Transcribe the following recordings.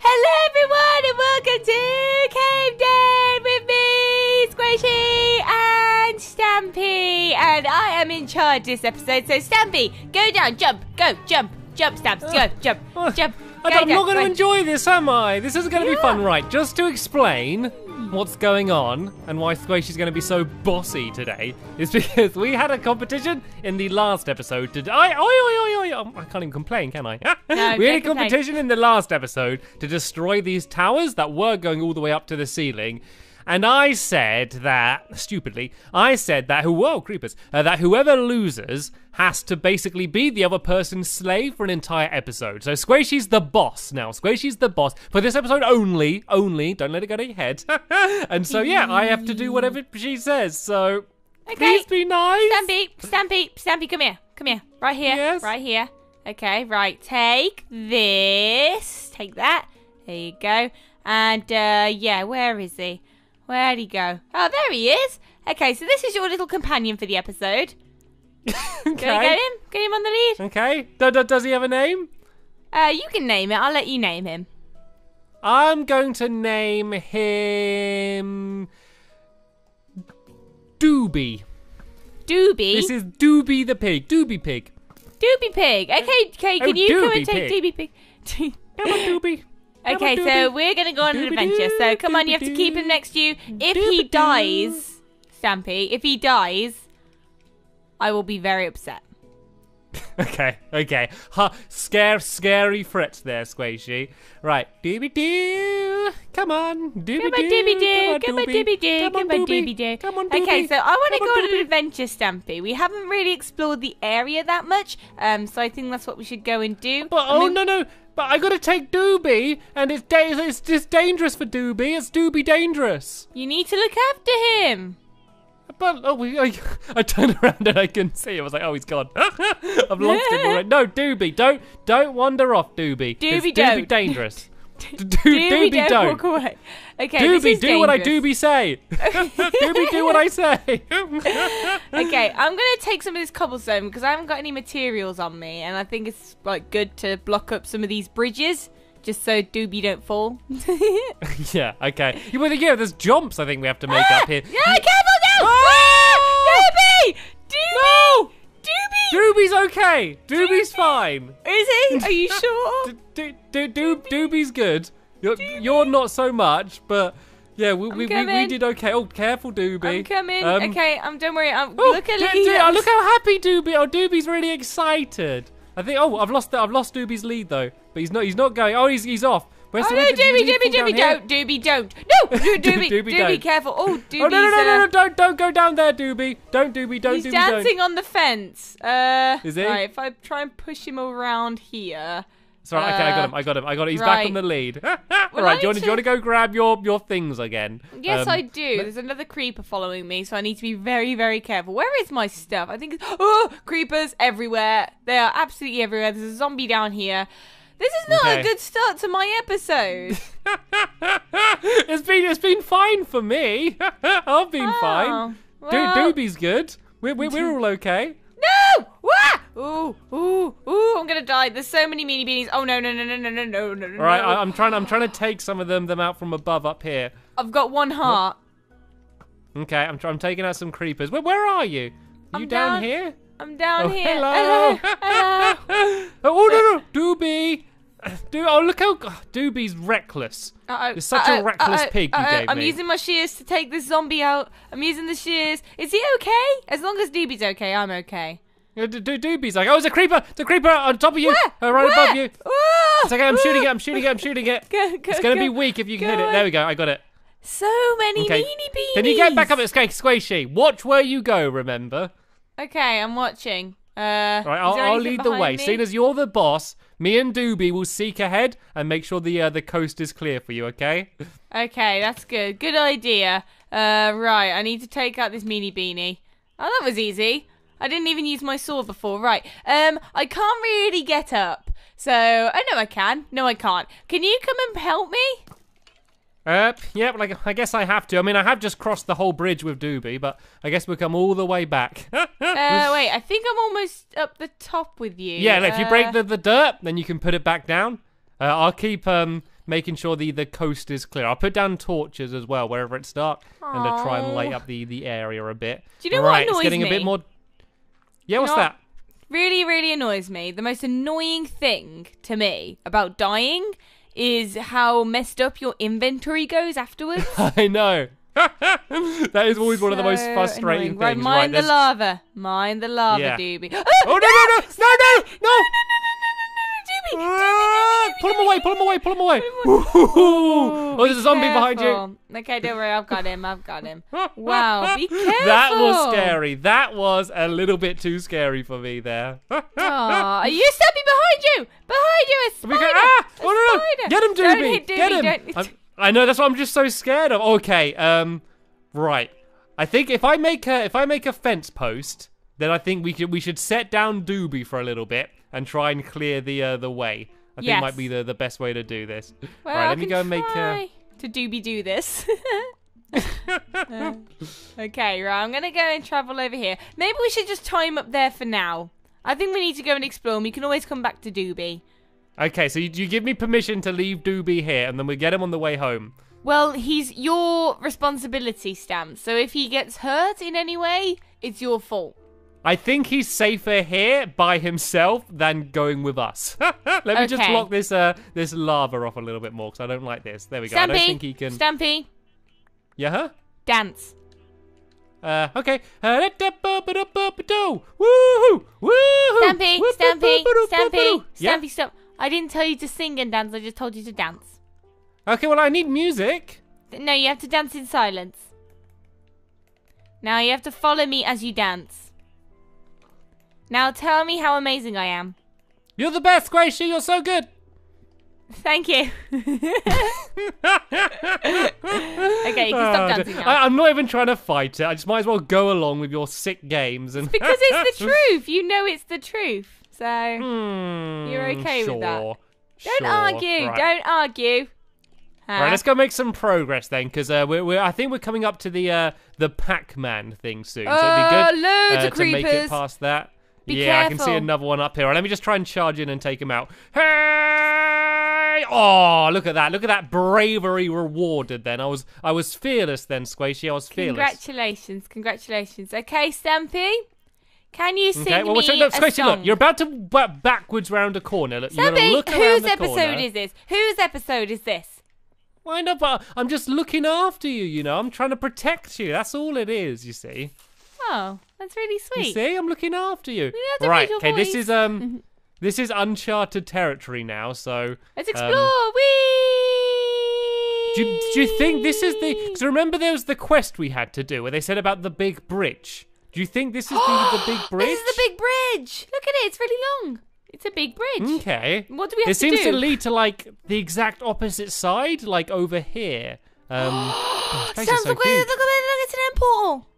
Hello, everyone, and welcome to Cave Den with me, Squishy, and Stampy. And I am in charge this episode. So, Stampy, go down, jump, go, jump, jump, Stamps, go, jump, Oh, jump. Uh, go I'm down, not going to enjoy this, am I? This isn't going to be fun, right? Just to explain what's going on and why Squishy's going to be so bossy today is because we had a competition in the last episode. To, I, oi, oi, oi, oi, um, I can't even complain, can I? we had a don't complain. competition in the last episode to destroy these towers that were going all the way up to the ceiling. And I said that, stupidly, I said that, whoa, creepers, uh, that whoever loses has to basically be the other person's slave for an entire episode. So Squishy's the boss now. Squishy's the boss for this episode only, only, don't let it go to your head. and so, yeah, I have to do whatever she says. So, Okay. please be nice. Stampy, Stampy, Stampy, come here. Come here. Right here. Yes? Right here. Okay, right. Take this. Take that. There you go. And, uh, yeah, where is he? Where'd he go? Oh, there he is. Okay, so this is your little companion for the episode. Okay. get him? Get him on the lead? Okay. Do- do- does he have a name? Uh, you can name it. I'll let you name him. I'm going to name him Doobie. Doobie. This is Doobie the pig. Doobie pig. Doobie Pig. Okay, okay, Oh, can you come and take Pig. Doobie Pig? Come on, Doobie. Okay, so we're gonna go on an adventure. So come on, you have to keep him next to you. If he dies, Stampy, if he dies, I will be very upset. Okay, okay. Ha, scare, scary Fritz there, Squishy. Right, doobie doo. Come on, doobie Come on, doo. doobie doo. Come on, doobie doo. Come on, doobie doo. Come on, Okay, so I want to go on, an adventure, Stampy. We haven't really explored the area that much, um, so I think that's what we should go and do. But I oh mean, no no! But I gotta take Doobie, and it's da- it's just dangerous for Doobie. It's Doobie dangerous. You need to look after him. But oh, we, I, I turned around and I couldn't see. I was like, oh, he's gone. I've lost him already. No, Doobie, don't don't wander off, Doobie. It's Doobie Doobie don't. dangerous. Do, Doobie, Doobie, don't, walk away. Okay, Doobie, do what I. Doobie say. Doobie, do what I say. Okay, I'm gonna take some of this cobblestone because I haven't got any materials on me, and I think it's like good to block up some of these bridges just so Doobie don't fall. yeah, okay. Yeah, well, yeah, there's jumps I think we have to make up here. Yeah, careful now! Ah! Ah! Doobie! Doobie! Doobie! Doobie's okay. Doobie's fine. Is he? Are you sure? Do, do, do, Doobie's good. You're, you're not so much, but yeah, we, we, we, we did okay. Oh, careful, Doobie. I'm coming. Um, okay, um, don't worry. Um, Oh, look at do, do- oh, look how happy Doobie. Oh, Doobie's really excited. I think. Oh, I've lost. The, I've lost Doobie's lead though, but he's not. He's not going. Oh, he's he's off. Where's Oh no, Doobie, Doobie, Doobie, don't, Doobie, don't. No, Doobie, Doobie, Doobie, don't. careful. Oh, Doobie's, Oh no no no no uh, no! Don't don't go down there, Doobie. Don't Doobie. Don't He's Doobie. dancing on the fence. Uh, Is he? Right, if I try and push him around here. Don't. Sorry. okay, I got Uh, him. I got him. I got him. He's back right. on the lead. Well, right. Do you, want, need do you want to to- go grab your your things again? Yes, Um, I do. There's another creeper following me, so I need to be very, very careful. Where is my stuff? I think it's. Oh, creepers everywhere. They are absolutely everywhere. There's a zombie down here. This is not okay. a good start to my episode. it's been it's been fine for me. I've been oh, fine. Well. Do- Doobie's good. We're, we're, we're all okay. No! Wah! Ooh, ooh, ooh! I'm gonna die. There's so many mini beanies. Oh no, no, no, no, no, no, no, no. All right, I'm trying. I'm trying to take some of them them out from above up here. I've got one heart. Okay, I'm I'm taking out some creepers. Where where are you? Are you down, down here? I'm down oh, here. Hello. hello, hello. oh no no, Doobie. Do oh look how oh, Doobie's reckless. Uh-oh, You're such a uh-oh, reckless uh-oh, pig you gave I'm me. using my shears to take this zombie out. I'm using the shears. Is he okay? As long as Doobie's okay, I'm okay. Do- Do- Doobie's like, oh, it's a creeper. It's a creeper on top of you, Where? uh, right Where? above you. It's okay. I'm shooting it. I'm shooting it. I'm shooting it. Go, go, It's gonna go. be weak if you can hit it. There we go. I got it. So many Okay. meanie beanies. Can you get back up? It's okay, Squishy. Watch where you go. Remember. Okay, I'm watching. Uh, Right, I'll, I'll lead the way. me? Seeing as you're the boss, me and Doobie will seek ahead and make sure the uh, the coast is clear for you. Okay? Okay, that's good. Good idea. Uh, right, I need to take out this meanie beanie. Oh, that was easy. I didn't even use my sword before. Right. Um, I can't really get up. So, I know I can. No, I can't. Can you come and help me? Uh, yeah, like I guess I have to. I mean, I have just crossed the whole bridge with Doobie, but I guess we'll come all the way back. Uh, wait, I think I'm almost up the top with you. yeah, if you Uh, break the, the dirt, then you can put it back down. Uh, I'll keep um making sure the the coast is clear. I'll put down torches as well wherever it's dark, and to try and light up the the area a bit. Do you know what right, it's annoys getting a bit more. Yeah, what's that? really, really annoys me. The most annoying thing to me about dying is how messed up your inventory goes afterwards. I know. that is always one of the most frustrating annoying. Right, things. mind the there's- lava. Mind the lava, Yeah. Doobie. Oh no no no no no no! Doobie, Ah, Doobie, Pull him away! Pull him away! Pull him away! Oh, there's a zombie behind you. Okay, don't worry, I've got him. I've got him. Wow, be careful. That was scary. That was a little bit too scary for me there. Aw, are you stepping behind you? Behind you, a spider. go, ah! a Oh, no, no. spider. Get him, Don't hit Doobie. Get him! Don't... I know that's what I'm just so scared of. Okay, um, right. I think if I make a if I make a fence post, then I think we should we should set down Doobie for a little bit and try and clear the uh, the way. I think Yes. might be the, the best way to do this. Well, right, I let me go and make. Uh, to doobie do this. Uh, okay, right. I'm gonna go and travel over here. Maybe we should just him up there for now. I think we need to go and explore. and We can always come back to Doobie. okay, so you, you give me permission to leave Doobie here, and then we get him on the way home. Well, he's your responsibility, Stamp. So if he gets hurt in any way, it's your fault. I think he's safer here by himself than going with us. Let me just block this uh this lava off a little bit more because I don't like this. There we go. I don't think he can. Stampy, yeah. Huh? dance. Uh, okay. Uh, Woohoo! Woohoo! Stampy, Stampy, Stampy. Stampy, stop. I didn't tell you to sing and dance. I just told you to dance. Okay. Well, I need music. No, you have to dance in silence. Now you have to follow me as you dance. Now tell me how amazing I am. You're the best, Gracie. You're so good. Thank you. okay, you can stop Ah, dancing now. I, I'm not even trying to fight it. I just might as well go along with your sick games and. because it's the truth. You know it's the truth. So Hmm, You're okay with that? don't sure. argue. Right. Don't argue. Huh? Right, let's go make some progress then, because uh, we're, we're I think we're coming up to the uh, the Pac-Man thing soon, so it'd Uh, be good loads uh, to make it past that. Be yeah, I can see another one up here. Right, let me just try and charge in and take him out. Hey! Oh, look at that! Look at that bravery rewarded. Then I was I was fearless. Then Squishy, I was fearless. Congratulations, congratulations. Okay, Stampy, can you sing Okay, well, me look, a Squishy, song? look, you're about to b- backwards round a corner. Look, you're gonna Stampy, look whose episode corner. is this? Whose episode is this? Why not? But I'm just looking after you. You know, I'm trying to protect you. That's all it is. You see. Oh, that's really You sweet. see, I'm looking after you. to right. Okay. This is um, this is uncharted territory now. So, Let's um, explore. Whee! do you, do you think this is the? Because remember, there was the quest we had to do where they said about the big bridge. Do you think this is the, the big bridge? This is the big bridge. Look at it. It's really long. It's a big bridge. Okay. What do we have It to do? It seems to lead to like the exact opposite side, like over here. Um, oh, Sam, so look, at it, huge. look at it. Look, it's an end portal.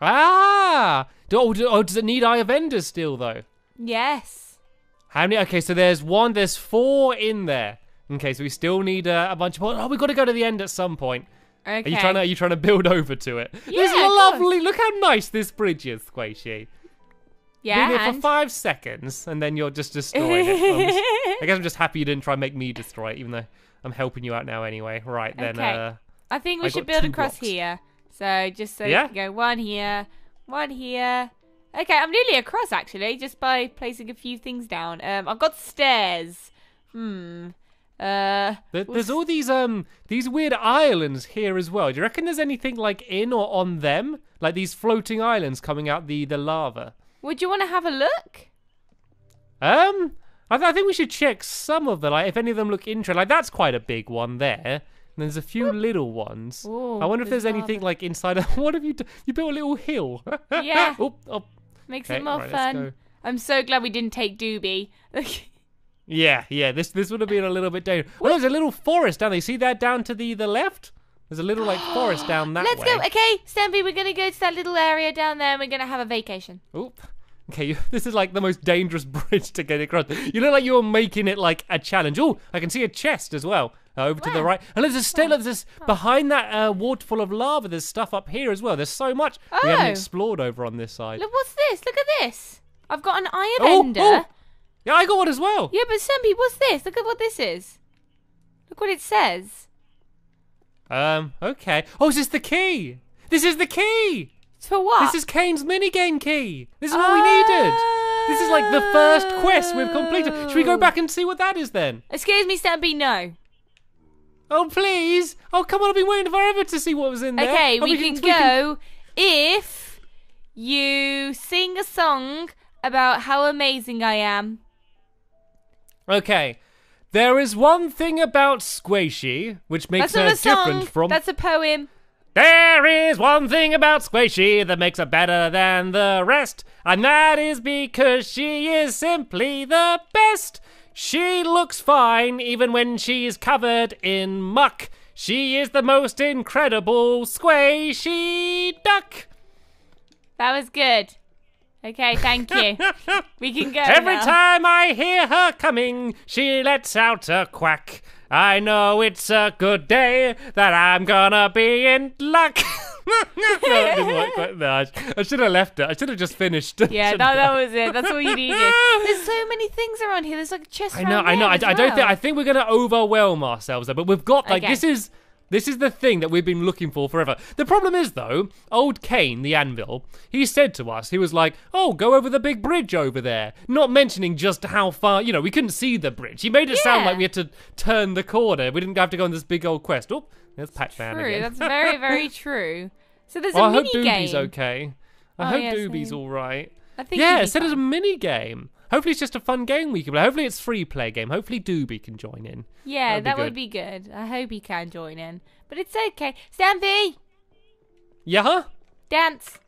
Ah! Do, oh, do- oh, does it need Eye of Ender still though? Yes. How many? Okay, so there's one, there's four in there. Okay, so we still need uh, a bunch of. Oh, we've got to go to the end at some point. Okay. Are you trying to? Are you trying to build over to it? Yeah, this is lovely. Look how nice this bridge is, Squishy. Yeah. Being here for five seconds, and then you're just destroying it. Just- I guess I'm just happy you didn't try and make me destroy it, even though I'm helping you out now anyway. Right then. Okay. Uh, I think we I should build across blocks. here. So just so Yeah? you can go one here, one here. Okay, I'm nearly across actually, just by placing a few things down. Um, I've got stairs. Hmm. Uh, there- there's all these um these weird islands here as well. Do you reckon there's anything like in or on them, like these floating islands coming out the the lava? would you want to have a look? Um, I, th- I think we should check some of them. Like, if any of them look interesting, like that's quite a big one there. And there's a few little ones. Ooh, I wonder if there's anything like inside. Of, what have you done? You built a little hill. Yeah. oh, oh, Makes Okay, it more right, fun. I'm so glad we didn't take Doobie. yeah, yeah. This this would have been a little bit dangerous. Oh, there's a little forest down there. You see that down to the the left? There's a little like forest down that way. Let's go. Okay, Stampy, we're gonna go to that little area down there. and We're gonna have a vacation. Oop. Okay, you, this is like the most dangerous bridge to get across. You look like you're making it like a challenge. Oh, I can see a chest as well. Uh, over to the right. And there's a still there's this behind that uh, waterfall of lava. There's stuff up here as well. There's so much we haven't Oh. explored over on this side. Look, what's this? Look at this. I've got an iron Oh, ender. oh. Yeah, I got one as well. Yeah, but Stampy, what's this? Look at what this is. Look what it says. Um, okay. Oh, is this the key? This is the key! For what? This is Kane's minigame key. This is what we needed. This is like the first quest we've completed. Should we go Oh. back and see what that is then? Excuse me, Stampy, no. Oh, please. Oh, come on. I've been waiting forever to see what was in there. Okay, Oh, we, can, go if you sing a song about how amazing I am. Okay. There is one thing about Squishy which makes her different from. That's a poem. There is one thing about Squishy that makes her better than the rest, and that is because she is simply the best. She looks fine even when she is covered in muck. She is the most incredible squishy duck. That was good. Okay, thank you. we can go Every now. time I hear her coming, she lets out a quack. I know it's a good day that I'm gonna be in luck. no, it didn't work quite- no, I, I should have left it. I should have just finished. Yeah, that, that was it. That's all you needed. There's so many things around here. There's like a chest I know, I know. I, I don't think. I think we're gonna overwhelm ourselves, though. But we've got like Okay. this is this is the thing that we've been looking for forever. The problem is though, old Kane, the anvil, he said to us, he was like, "Oh, go over the big bridge over there," not mentioning just how far. You know, we couldn't see the bridge. He made it sound like we had to turn the corner. We didn't have to go on this big old quest. Oh, there's Pac-Man again. That's very, very true. So there's Oh, a I hope mini Doobie's game. okay. I Oh, hope yeah, Doobie's all right. I think Yeah, it said it's a mini game. Hopefully, it's just a fun game we can play. Hopefully, it's free play game. Hopefully, Doobie can join in. Yeah, That'd be that good. would be good. I hope he can join in. But it's okay. Stampy, Yeah. Huh? dance.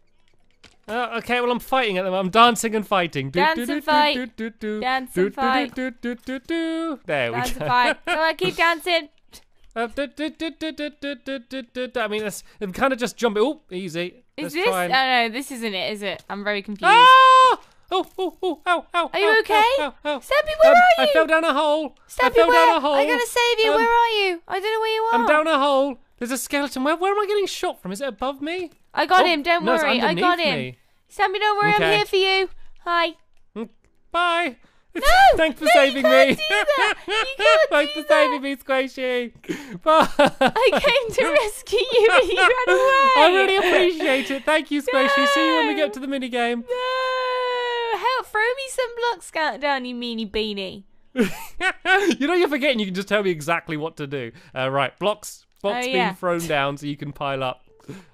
Uh, okay, well, I'm fighting at them. I'm dancing and fighting. Do, Dance do, and do, fight. do, do, do. Dance Do, and fight. do, do, do, do. There we Dance go. and fight. Come on, keep dancing. Uh, do, do, do, do, do, do, do, do, do, do. I mean, that's, I'm kind of just jumping. Oh, easy. Is Let's this? try and- Oh no, this isn't it, is it? I'm very confused. Ah! Oh, oh, oh, ow, ow. Are you ow, okay? Ow, ow, ow. Stampy, where Um, are you? I fell down a hole. I fell where? down a hole. I gotta save you. Um, where are you? I don't know where you are. I'm down a hole. There's a skeleton. Where, where am I getting shot from? Is it above me? I got Oh, him. Don't no, worry. I got him. me. Don't worry. Okay. I'm here for you. Hi. Bye. No, Thanks for no, you saving can't me. do that. You can't Thanks do for that. saving me, Squishy. Bye. I came to rescue you, but you ran away. I really appreciate it. Thank you, Squishy. See you when we get to the minigame. No! Throw me some blocks down, down you meanie beanie. you know you're forgetting you can just tell me exactly what to do. Uh, right, blocks blocks Oh, being thrown down so you can pile up.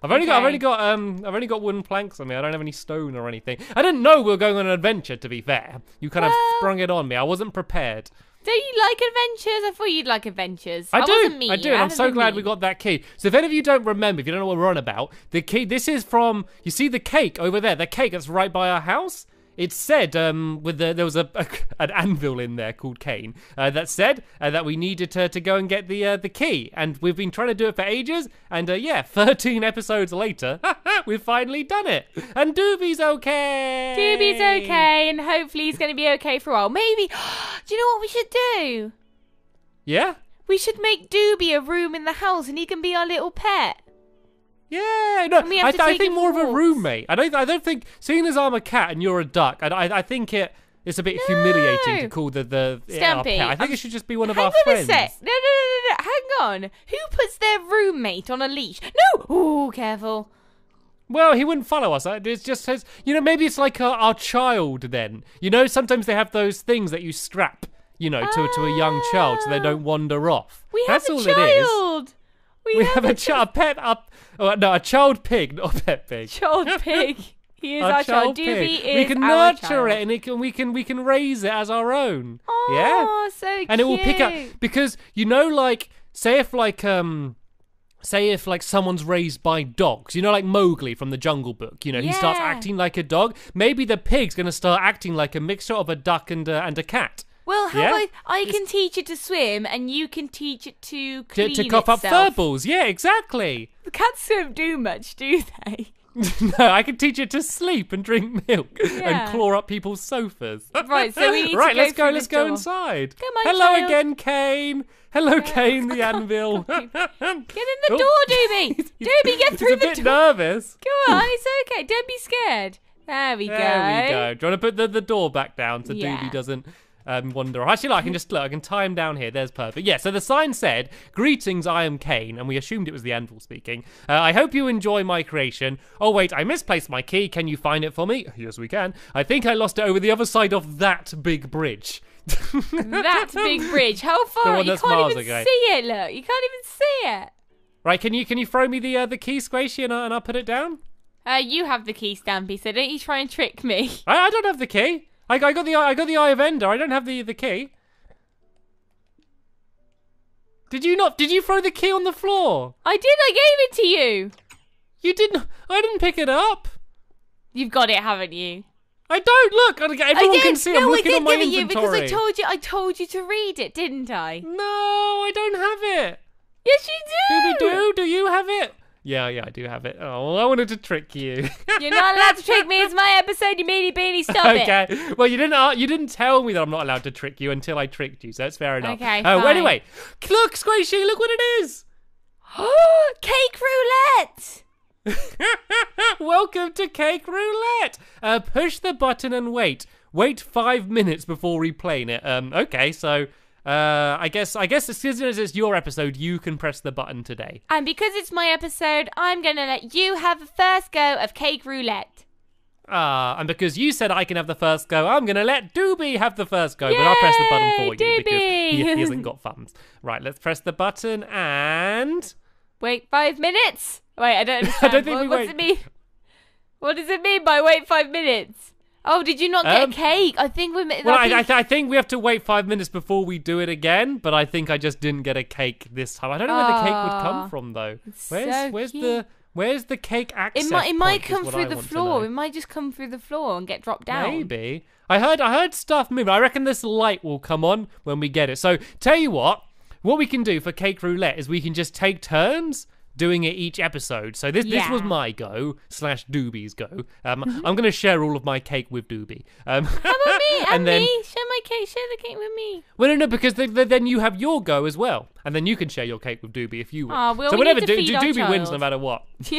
I've only got I've only got um I've only got wooden planks on me. I don't have any stone or anything. I didn't know we were going on an adventure to be fair. You kind of sprung it on me. I wasn't prepared. Don't you like adventures? I thought you'd like adventures. I do. wasn't mean. I do, and I'm so glad we got that key. So if any of you don't remember, if you don't know what we're on about, the key. This is from. You see the cake over there. The cake that's right by our house. It said um, with the there was a, a an anvil in there called Kane uh, that said uh, that we needed to, to go and get the uh, the key, and we've been trying to do it for ages. And uh, yeah, 13 episodes later, we've finally done it. And Doobie's okay. Doobie's okay, and hopefully he's going to be okay for a while. Maybe. do you know what we should do? Yeah. We should make Doobie a room in the house, and he can be our little pet. Yeah, no, I, I think more for of a roommate. I don't. I don't think seeing as I'm a cat and you're a duck. I, I, I think it. It's a bit humiliating to call the the it Stampy. I think it should just be one of Hang our on friends. a sec. No, no, no, no, no. Hang on. Who puts their roommate on a leash? No. Ooh, careful. Well, he wouldn't follow us. Uh, It's just says, you know, maybe it's like our, our child. Then, you know, sometimes they have those things that you strap, you know, to to a young child so they Ah. don't wander off. We That's have a all it is. Child. We, We have a, ch- a pet up. Oh, no, a child pig, not a pet pig. child pig. He is a our child. pig. Doobie is we can our nurture child. it and it can, we can we can raise it as our own. Oh, yeah. so cute. and it will pick up because you know like say if like um say if like someone's raised by dogs you know like mowgli from the jungle book you know he starts acting like a dog maybe the pig's going to start acting like a mixture of a duck and a, and a cat Well, how Yeah? about I can teach it to swim, and you can teach it to to, clean to cough up fur balls yeah exactly The cats don't do much, do they? no i can teach it to sleep and drink milk Yeah. and claw up people's sofas Right, so we need to go let's go let's the go door. inside Come on, hello child. again kane hello kane the anvil Get in the Oh. door, Doobie. Doobie, get through the door. He's a bit door. nervous Come on, it's okay. Don't be scared. There we There go. There we go. Do you want to put the, the door back down so Yeah. Doobie doesn't um, wander. Actually, look, I can just look. I can tie him down here. There's perfect. Yeah. So the sign said, "Greetings, I am Kane," and we assumed it was the anvil speaking. Uh, I hope you enjoy my creation. Oh wait, I misplaced my key. Can you find it for me? Yes, we can. I think I lost it over the other side of that big bridge. that big bridge. How far? You can't even away. see it. Look, you can't even see it. right? Can you can you throw me the uh, the key, Squishy, and, I- and I'll put it down? Uh, you have the key, Stampy. So don't you try and trick me. I, I don't have the key. I, I got the I got the eye of Ender. I don't have the the key. Did you not? Did you throw the key on the floor? I did. I gave it to you. You didn't. I didn't pick it up. You've got it, haven't you? I don't look. I- I Everyone can see. no, I'm I looking did at my give it you because I told you. I told you to read it, didn't I? no, I don't have it. Yes, you Do do? Do you have it? Yeah, yeah, I do have it. Oh, well, I wanted to trick you. You're not allowed to trick me. It's my episode, you meanie beanie. Stop it. okay. Well, you didn't. Uh, you didn't tell me that I'm not allowed to trick you until I tricked you. So that's fair enough. Okay, Oh, fine. anyway, look, Squishy, look what it is. Cake roulette. Welcome to Cake Roulette. Uh, push the button and wait. Wait five minutes before replaying it. Um. Okay. So, uh, I guess I guess as soon as it's your episode, you can press the button today. And because it's my episode, I'm going to let you have the first go of cake roulette. Ah, and because you said I can have the first go, I'm gonna let Doobie have the first go, but I'll press the button for Yay, you because he, he hasn't got thumbs. Right, let's press the button and Wait five minutes. Wait, I don't I understand. don't think what, we what's wait. it mean? What does it mean by wait five minutes? Oh, did you not get Um, a cake? I think we. well, I, I, th- I think we have to wait five minutes before we do it again. But I think I just didn't get a cake this time. I don't know where the cake would come from though. Where's so where's the where's the cake access? It might. It might come through I the floor. It might just come through the floor and get dropped down. Maybe. I heard I heard stuff moving. I reckon this light will come on when we get it. So tell you what, what we can do for cake roulette is we can just take turns doing it each episode. So this this was my go slash Doobie's go. Um, I'm gonna share all of my cake with Doobie. Um, How about me? And, and then me. Share my cake. Share the cake with me. well, no, no, because th- th- then you have your go as well, and then you can share your cake with Doobie if you want. Aw, well, so we whatever, Do- Do- Doobie wins no matter what. so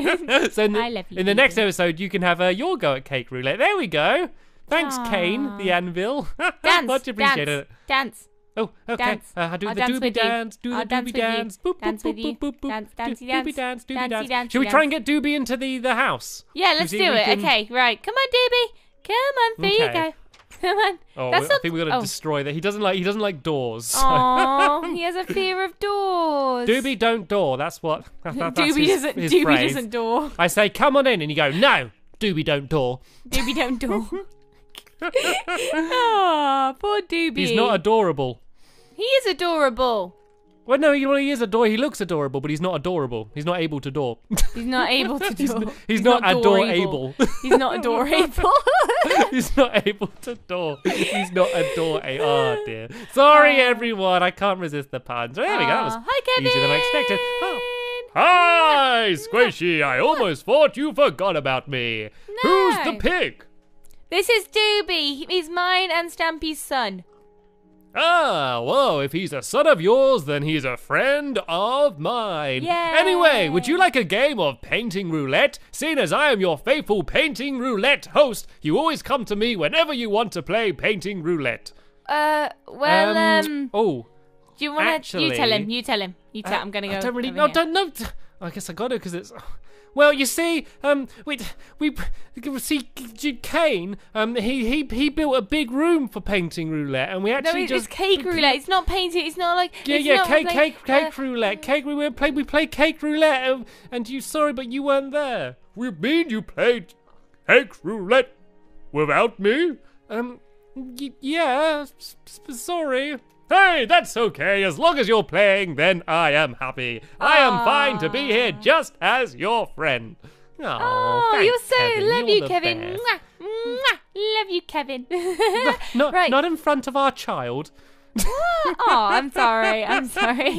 in the, I love you, in the next episode, you can have uh, your go at cake roulette. There we go. Thanks, Kane, the anvil. Dance. Much appreciated. Dance. Dance. Oh, okay. Dance. Uh, do I'll the dance doobie dance. Do the I'll dance doobie dance. Boop, Dance boop, boop, boop, boop, Dance, boop. dancey, Doobie dance. dance. Doobie Dancey, dance. Should we try and get Doobie into the the house? Yeah, let's do it. can- Okay, right. Come on, Doobie. Come on, there you go. Come on. Oh, That's I not. think we're gonna oh. destroy that. He doesn't like. He doesn't like doors. so- Aw, he has a fear of doors. Doobie don't door. That's what. That, that's Doobie his, doesn't. his Doobie phrase. doesn't door. I say, come on in, and you go, no. Doobie don't door. Doobie don't door. Ah, poor Doobie. He's not adorable. He is adorable. Well, no, he, well, he is ador. He looks adorable, but he's not adorable. He's not able to door. He's not able to door. n- he's not adorable. adorable. He's not adorable. he's not able to door. He's not adore. Oh dear. Sorry, uh. everyone. I can't resist the puns. There we go. That was Hi, Kevin. easier than I expected. Oh. Hi, Squishy. I almost thought you forgot about me. Who's the pig? This is Doobie. He's mine and Stampy's son. Ah, well, if he's a son of yours, then he's a friend of mine. Yay. Anyway, would you like a game of painting roulette? Seeing as I am your faithful painting roulette host, you always come to me whenever you want to play painting roulette. Uh, well, um, oh, do you want to? You tell him. You tell him. You tell. I'm gonna go. I don't really. No, don't no. I guess I got it because it's. Well, you see, um, we we see Kane. Um, he he he built a big room for painting roulette, and we actually it- just it's cake roulette. It's not painting. It's not like. Yeah, it's yeah, not cake, like, cake, cake uh, roulette, cake roulette. We played, we played cake roulette, um, and you sorry, but you weren't there. We mean you played cake roulette without me? Um, y- yeah, sorry. Hey, that's okay. As long as you're playing, then I am happy. I am fine to be ah. here just as your friend. Oh, Oh, you're so Kevin. love You're you, Kevin. Mwah, mwah. Love you, Kevin. Not, right. not in front of our child. oh, I'm sorry. I'm sorry.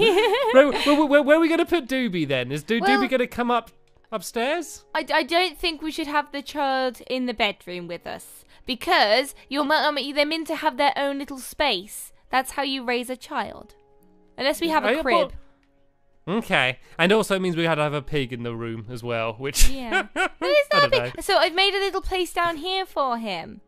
where, where, where, where are we going to put Doobie then? Is Do- Well- Doobie going to come up upstairs? I, I don't think we should have the child in the bedroom with us because you're um, they're meant to have their own little space. That's how you raise a child, unless we have Oh, a yeah, crib. Okay, and also it means we had to have a pig in the room as well, which Yeah, but it's I don't know. So I've made a little place down here for him.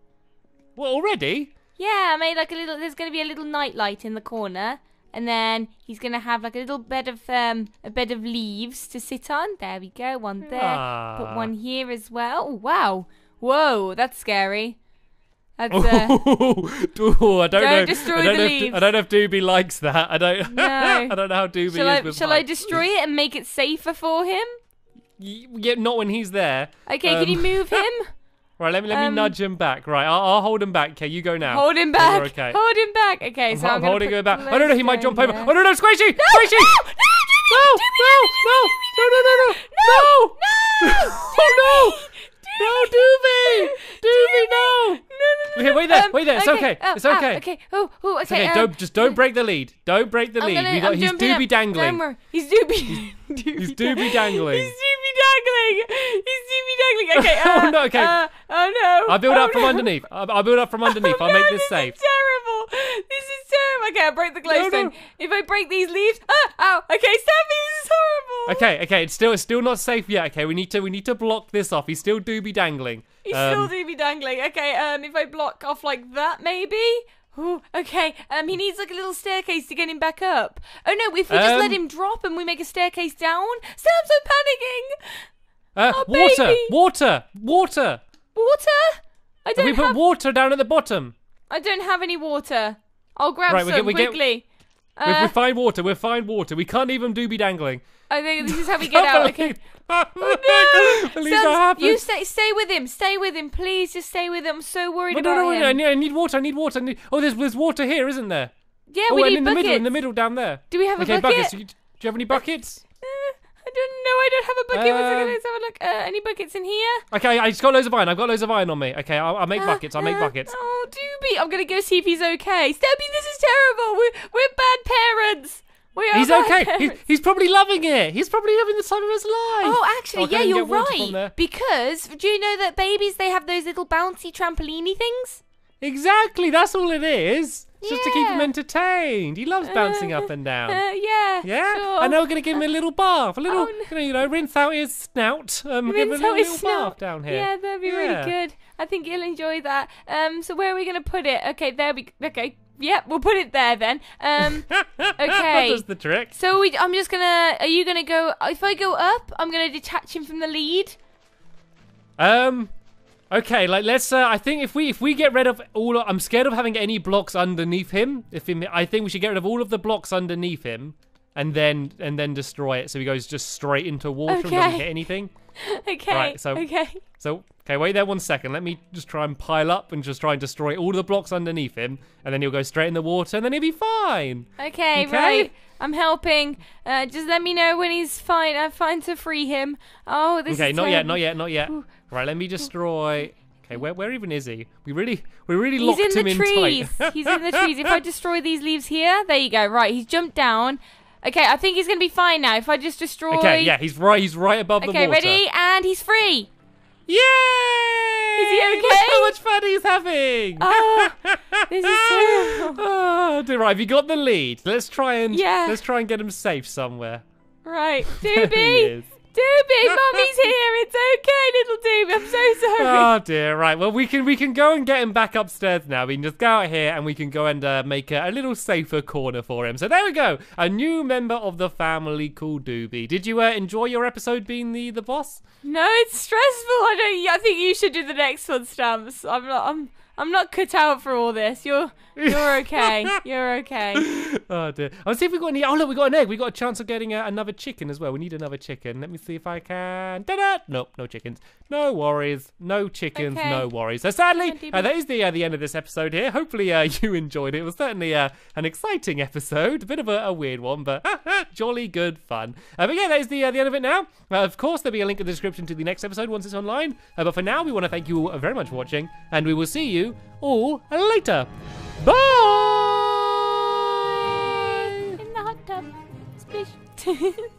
well already. Yeah, I made like a little. There's gonna be a little night light in the corner, and then he's gonna have like a little bed of um a bed of leaves to sit on. There we go, one there. Put Ah. one here as well. Oh, wow, whoa, that's scary. That's uh, Ooh, I don't, Don't know. destroy I don't the know if, leaves. I don't know if Doobie likes that. I don't. No. I don't know how Doobie shall is I shall I destroy it and make it safer for him? Yeah, not when he's there. Okay, can you Um, move him? Right, let me let me Um, nudge him back. Right, I'll, I'll hold him back. Okay, you go now. Hold him back. okay. Hold him back. Okay, I'm, so I'm I'm, holding him back. Oh no, no, he might jump over. there. Oh no, no, Squishy! Squishy! No, No, no, no, no, no, no, no, no, no, Oh no! No, Doobie! Doobie, no! No, no, no, Okay, wait there, Um, wait there, it's okay, Oh, it's oh, okay. okay. Oh, oh, okay. It's okay, um, don't just don't break the lead. Don't break the lead. gonna- we got I'm he's up. Doobie dangling. He's doobie. He's doobie dangling. He's doobie dangling. He's doobie dangling. Okay. Uh, Oh, no, okay. Uh, oh no. I'll build oh, up from no. underneath. I'll, I'll build up from underneath. Oh, I'll make no, this safe. Is terrible. This is terrible. Okay, I'll break the No, glowstone. no. If I break these leaves, ah, ow. Okay, stop me. This is horrible. Okay, okay, it's still it's still not safe yet. Okay, we need to we need to block this off. He's still doobie dangling. He's Um, still doobie dangling. Okay, um, if I block off like that, maybe. Ooh, okay. Um, he needs like a little staircase to get him back up. Oh no, if we just let Um, him drop and we make a staircase down, Sam's I'm panicking. uh, Oh, water, baby. water, water. Water? I we don't put have. water down at the bottom. I don't have any water. I'll grab Right, we some get- we get- quickly. We we Uh, find water. We find water. We can't even doobie dangling. I think this is how we get out. Okay. Oh No, that you stay, stay with him. Stay with him, please. Just stay with him. I'm so worried No, no, about no, him. no, I need, I need water. I need water. I need... Oh, there's there's water here, isn't there? Yeah, oh, we and need in the middle, in the middle down there. Do we have a bucket? buckets. Do you, do you have any buckets? I don't know. I don't have a bucket. One second, Um, let's have a look. Uh, any buckets in here? Okay, I just got loads of iron. I've got loads of iron on me. Okay, I'll, I'll make Uh, buckets. I'll make uh, buckets. Oh, Doobie, I'm gonna go see if he's okay. Stubby, this is terrible. We're we're bad parents. We are He's okay. He's, he's probably loving it. He's probably having the time of his life. Oh, actually, I'll yeah, you're get water from there. right. Because do you know that babies they have those little bouncy trampoliny things? Exactly. That's all it is. It's just to keep him entertained. He loves bouncing up and down. Uh, yeah. Yeah, Sure. and now we're gonna give him a little bath, a little, Oh, no. you, know, rinse out his snout, um, give him a Rinse little, little snout. bath down here. Yeah, that'd be Yeah. really good. I think he'll enjoy that. Um, so where are we gonna put it? Okay, there we. Okay, yep, we'll put it there then. Um, that Okay. does the trick. so we. I'm just gonna. Are you gonna go? If I go up, I'm gonna detach him from the lead. Um, okay, like let's. Uh, I think if we if we get rid of all, I'm scared of having any blocks underneath him. If him, I think we should get rid of all of the blocks underneath him, and then and then destroy it, so he goes just straight into water and doesn't Okay. hit anything. Okay. Right, so- okay. So, okay, wait there one second. Let me just try and pile up and just try and destroy all the blocks underneath him, and then he'll go straight in the water, and then he'll be fine. Okay, Okay. right. I'm helping. Uh, just let me know when he's fine. I'm fine to free him. Oh, this Okay, not yet, not yet, not yet. Right, let me destroy. Okay, where where even is he? We really we really He's locked in him the in trees. tight. he's in the trees. If I destroy these leaves here, there you go. Right, he's jumped down. Okay, I think he's gonna be fine now. If I just destroy. okay, yeah, he's right. He's right above the water. Okay, ready? And he's free. Yay! Is he Look okay? how much fun he's having. Oh, this is terrible. Oh, right, have you got the lead? Let's try and Yeah. let's try and get him safe somewhere. Right, Doobie. Doobie, Mummy's here. It's okay, little Doobie. I'm so sorry. Oh dear, right. Well, we can we can go and get him back upstairs now. We can just go out here and we can go and uh, make a, a little safer corner for him. So there we go, a new member of the family called Doobie. Did you uh, enjoy your episode being the the boss? No, it's stressful. I don't. I think you should do the next one, Stamps. I'm not. I'm. I'm not cut out for all this. You're. You're okay. You're okay. Oh dear. I'll see if we got any. Oh look, we got an egg. We got a chance of getting uh, another chicken as well. We need another chicken. Let me see if I can. Da-da! Nope, no chickens. No worries. No chickens. Okay. No worries. So sadly, uh, that is the uh, the end of this episode here. Hopefully uh, you enjoyed it. It was certainly uh, an exciting episode. A bit of a, a weird one, but jolly good fun. Uh, but yeah, that is the uh, the end of it now. Uh, of course, there'll be a link in the description to the next episode once it's online. Uh, but for now, we want to thank you all very much for watching, and we will see all later. Bye. In the hot tub. Splish.